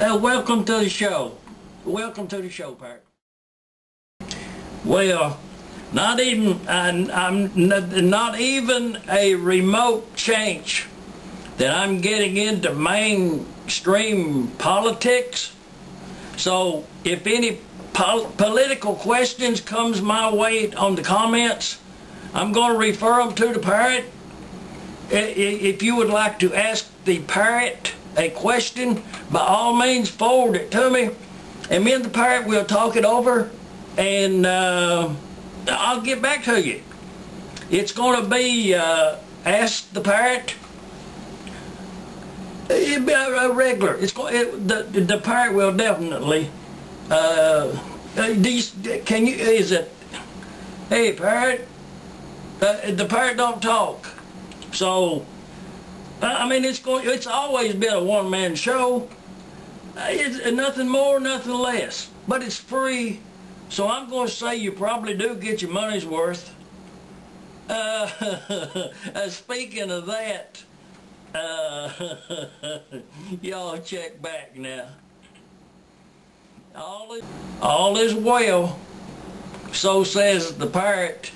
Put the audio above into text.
Uh, welcome to the show. Welcome to the show, Parrot. Well, not even I'm, I'm not even a remote chance that I'm getting into mainstream politics. So if any pol- political questions comes my way on the comments, I'm going to refer them to the parrot. If you would like to ask the parrot a question, by all means forward it to me, and me and the parrot will talk it over, and uh, I'll get back to you. It's going to be uh, ask the parrot. It'll be a, a regular. It's going. It, the the parrot will definitely. Uh, uh, these can you? Is it? Hey parrot. Uh, the parrot don't talk, so. I mean, it's going. It's always been a one-man show. Uh, It's nothing more, nothing less. But it's free, so I'm going to say you probably do get your money's worth. Uh, uh, speaking of that, uh, y'all check back now. All is, all is well. So says the parrot.